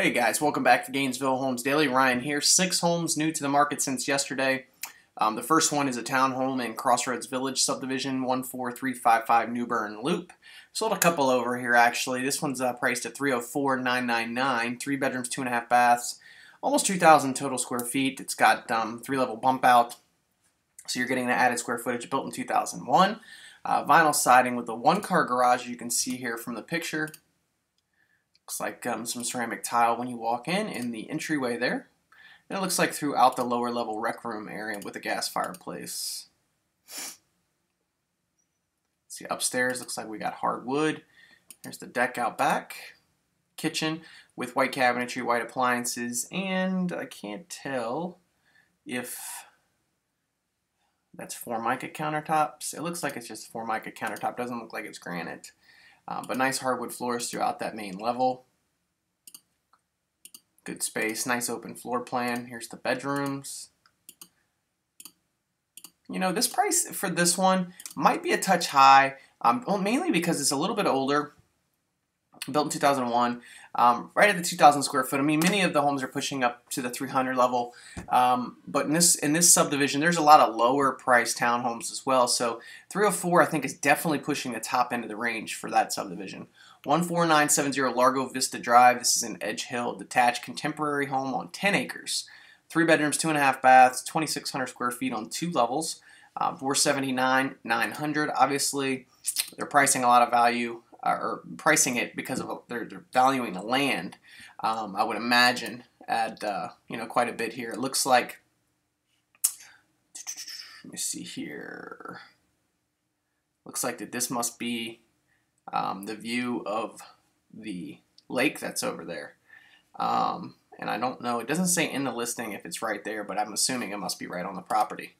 Hey guys, welcome back to Gainesville Homes Daily. Ryan here. Six homes new to the market since yesterday. Um, the first one is a townhome in Crossroads Village subdivision, 14355 Newbern Loop. Sold a couple over here actually. This one's uh, priced at 304999 Three bedrooms, two and a half baths, almost 2,000 total square feet. It's got um, three level bump out, so you're getting the added square footage built in 2001. Uh, vinyl siding with a one car garage you can see here from the picture. Looks like um, some ceramic tile when you walk in in the entryway there. And it looks like throughout the lower level rec room area with a gas fireplace. See upstairs looks like we got hardwood. There's the deck out back. Kitchen with white cabinetry, white appliances, and I can't tell if that's Formica countertops. It looks like it's just Formica countertop. Doesn't look like it's granite. Uh, but nice hardwood floors throughout that main level. Good space, nice open floor plan. Here's the bedrooms. You know, this price for this one might be a touch high, um, well, mainly because it's a little bit older built in 2001, um, right at the 2,000 square foot. I mean, many of the homes are pushing up to the 300 level, um, but in this in this subdivision, there's a lot of lower price townhomes as well. So 304, I think, is definitely pushing the top end of the range for that subdivision. 14970 Largo Vista Drive. This is an Edge Hill detached contemporary home on 10 acres. Three bedrooms, two and a half baths, 2,600 square feet on two levels. Uh, 479 900 Obviously, they're pricing a lot of value or pricing it because of they're, they're valuing the land. Um, I would imagine at uh, you know quite a bit here. It looks like. Let me see here. Looks like that this must be um, the view of the lake that's over there. Um, and I don't know, it doesn't say in the listing if it's right there, but I'm assuming it must be right on the property.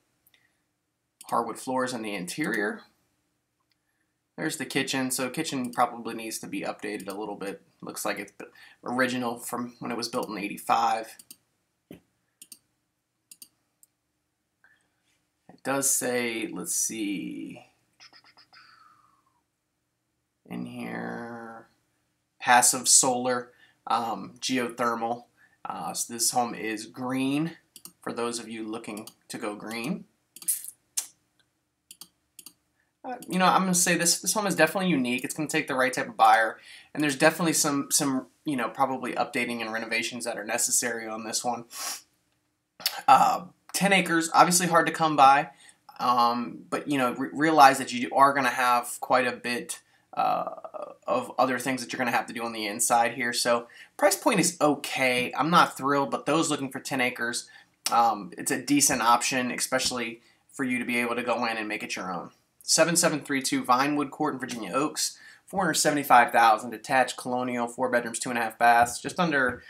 Hardwood floors in the interior. There's the kitchen. So kitchen probably needs to be updated a little bit. Looks like it's original from when it was built in 85. It does say, let's see, in here, passive solar, um, geothermal. Uh, so this home is green for those of you looking to go green. Uh, you know, I'm going to say this this home is definitely unique. It's going to take the right type of buyer, and there's definitely some some you know probably updating and renovations that are necessary on this one. Uh, Ten acres, obviously hard to come by, um, but you know re realize that you are going to have quite a bit uh, of other things that you're going to have to do on the inside here. So price point is okay. I'm not thrilled, but those looking for 10 acres, um, it's a decent option, especially for you to be able to go in and make it your own. 7732 Vinewood Court in Virginia Oaks, 475,000 detached colonial, four bedrooms, two and a half baths, just under,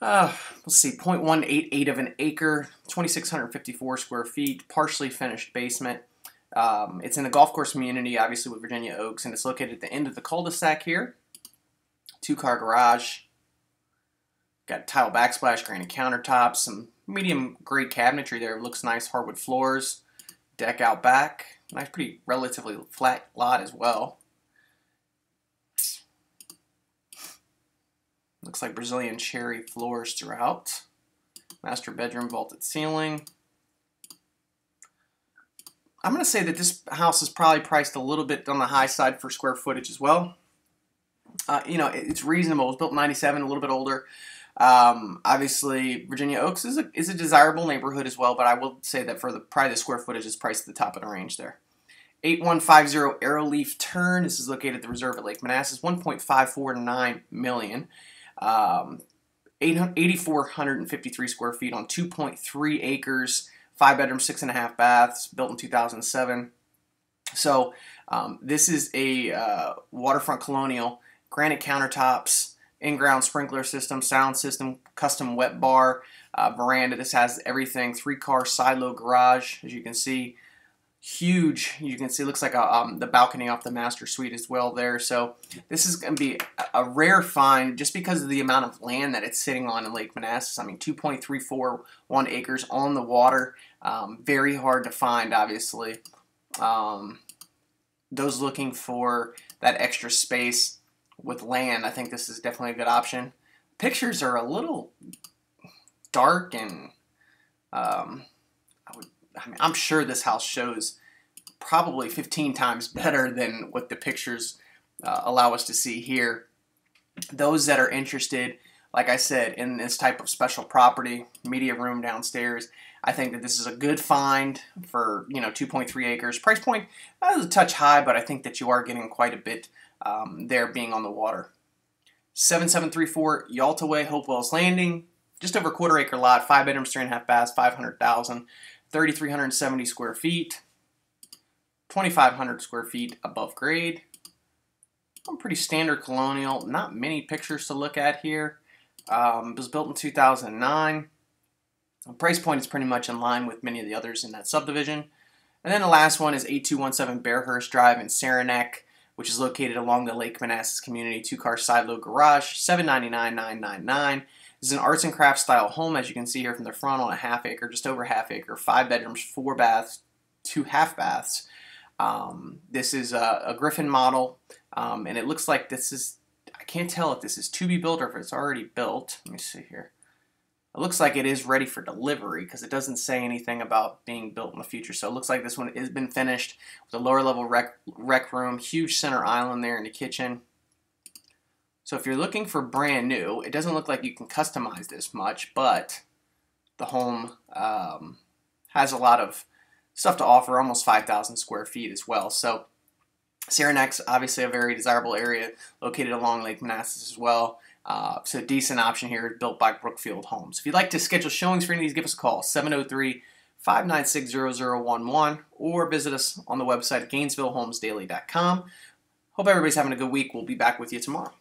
uh, let's see, 0.188 of an acre, 2,654 square feet, partially finished basement. Um, it's in the golf course community, obviously with Virginia Oaks, and it's located at the end of the cul-de-sac here. Two-car garage. Got tile backsplash, granite countertops, some medium grade cabinetry there. It looks nice, hardwood floors. Deck out back. Nice, pretty relatively flat lot as well. Looks like Brazilian cherry floors throughout. Master bedroom vaulted ceiling. I'm going to say that this house is probably priced a little bit on the high side for square footage as well. Uh, you know, it's reasonable. It was built in 97, a little bit older. Um, obviously, Virginia Oaks is a, is a desirable neighborhood as well, but I will say that for the probably the square footage is priced at the top of the range there. 8150 Arrowleaf Turn. This is located at the reserve at Lake Manassas. 1.549 million. Um, 8,453 square feet on 2.3 acres five bedroom, six and a half baths, built in 2007. So um, this is a uh, waterfront colonial, granite countertops, in-ground sprinkler system, sound system, custom wet bar, uh, veranda. This has everything. Three-car side-load garage, as you can see. Huge. You can see looks like a, um, the balcony off the master suite as well there. So this is going to be a, rare find just because of the amount of land that it's sitting on in Lake Manassas. I mean, 2.341 acres on the water. Um, very hard to find, obviously. Um, those looking for that extra space with land, I think this is definitely a good option. pictures are a little dark and um, I would I mean I'm sure this house shows probably 15 times better than what the pictures uh, allow us to see here. Those that are interested, like I said, in this type of special property, media room downstairs, I think that this is a good find for you know 2.3 acres. Price point is a touch high, but I think that you are getting quite a bit um, there being on the water. 7734 Yalta Way, Hopewell's Landing, just over a quarter acre lot, five bedrooms, three and a half baths, 500,000, 3,370 square feet, 2,500 square feet above grade. Pretty standard colonial, not many pictures to look at here. Um, it was built in 2009. The price point is pretty much in line with many of the others in that subdivision. And then the last one is 8217 Bearhurst Drive in Saranac, which is located along the Lake Manassas Community two-car side load garage, 799,999. This is an arts and crafts style home, as you can see here from the front on a half acre, just over half acre, five bedrooms, four baths, two half baths. Um, this is a, a Griffin model, um, and it looks like this is, I can't tell if this is to be built or if it's already built. Let me see here. It looks like it is ready for delivery because it doesn't say anything about being built in the future. So it looks like this one has been finished with a lower level rec, rec room, huge center island there in the kitchen. So if you're looking for brand new, it doesn't look like you can customize this much, but the home um, has a lot of stuff to offer, almost 5,000 square feet as well. So Saranac's obviously a very desirable area located along Lake Manassas as well. Uh, so decent option here, built by Brookfield Homes. If you'd like to schedule showings for any of these, give us a call, 703 596 0011, or visit us on the website at GainesvilleHomesDaily.com. Hope everybody's having a good week. We'll be back with you tomorrow.